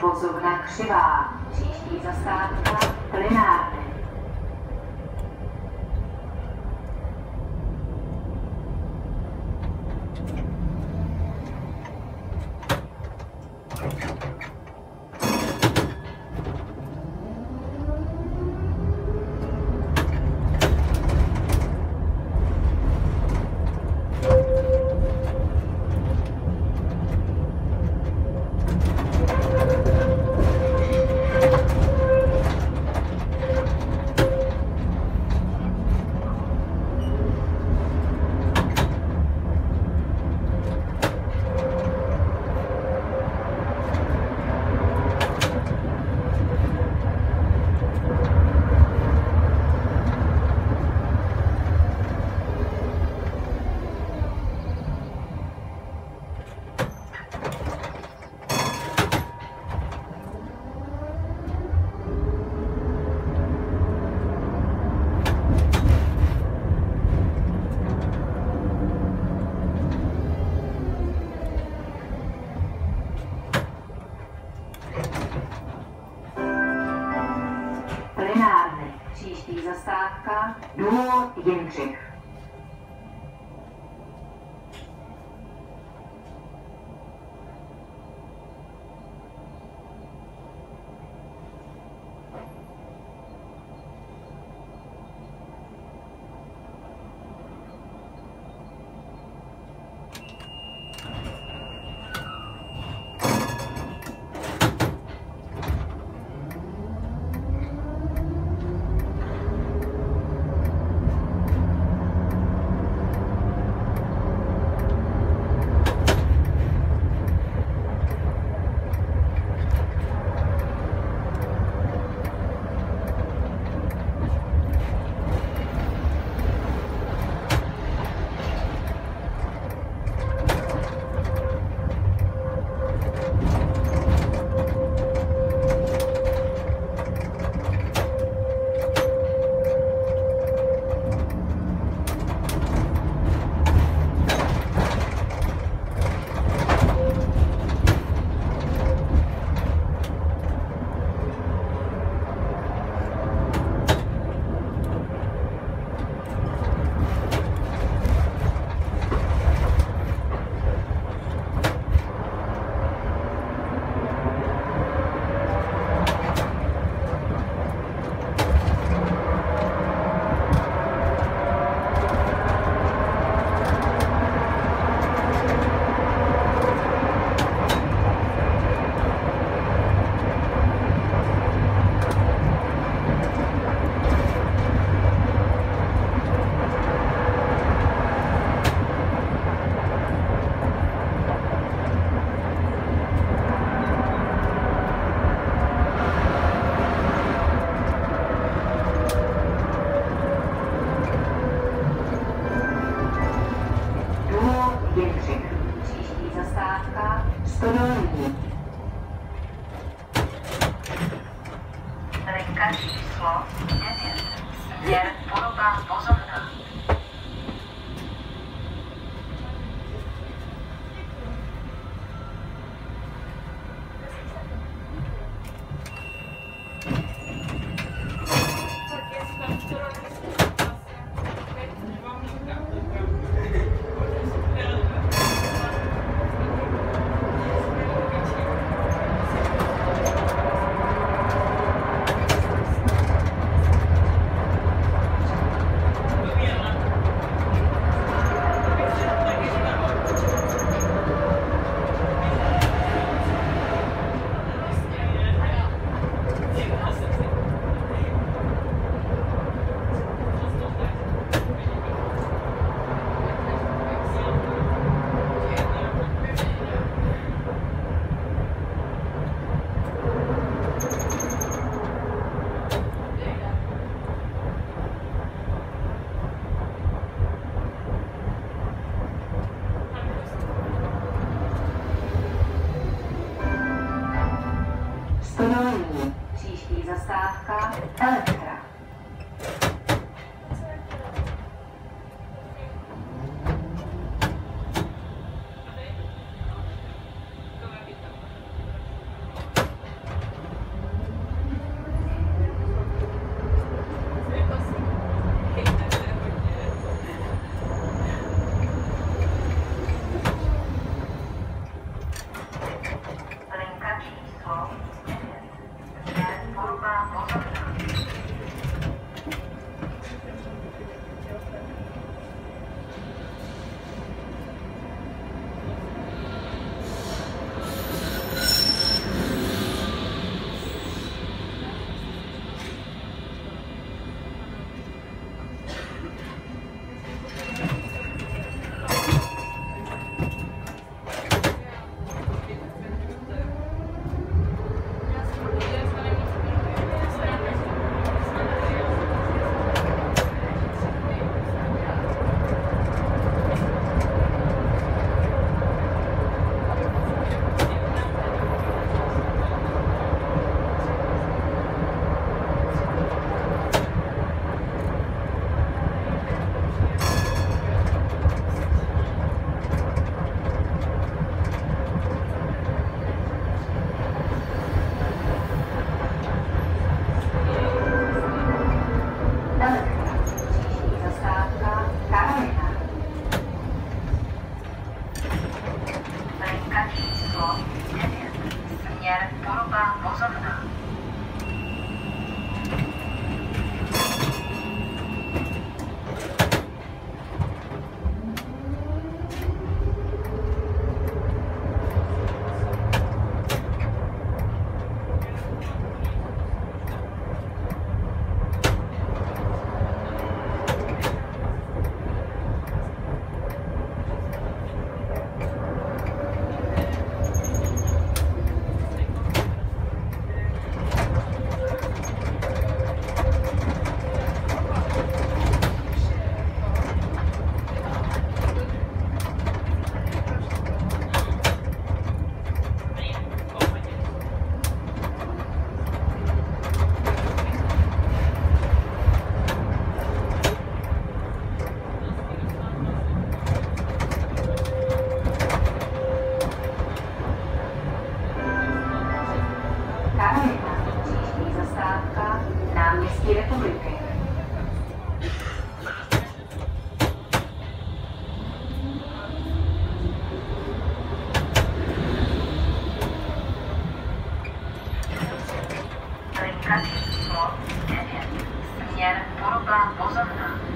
Vozovna Křivá. Příští zastávka Plinárny. pravý příklad, směr Poruba, Bozovna.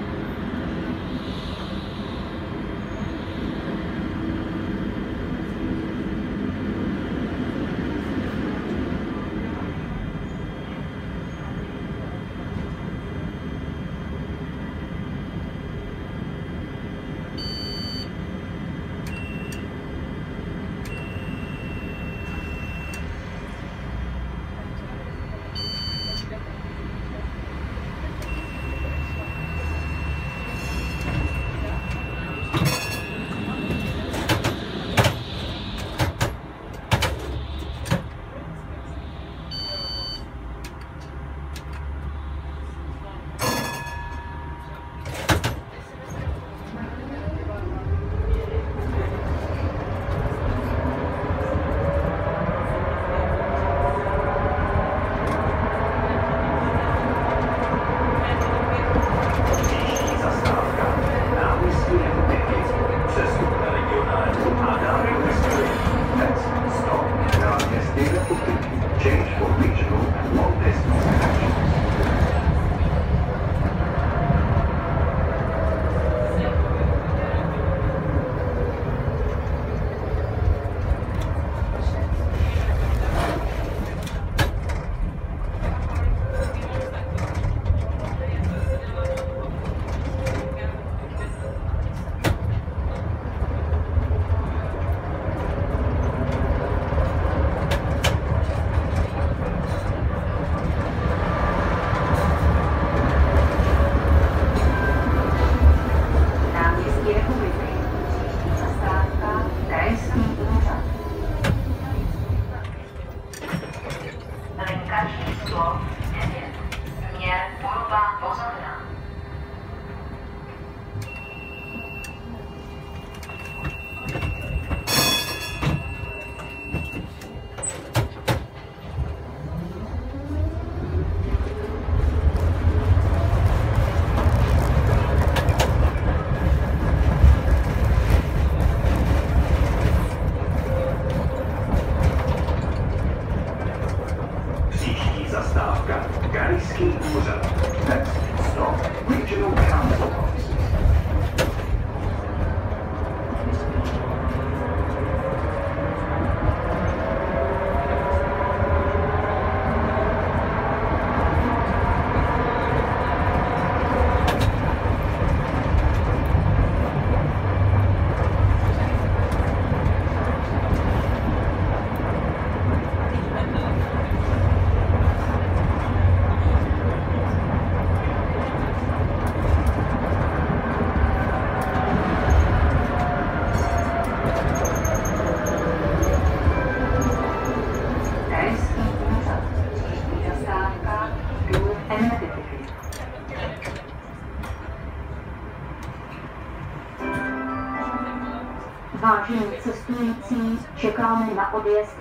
Vážení cestující, čekáme na odjezd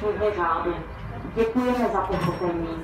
podle řádu. Děkujeme za pochopení.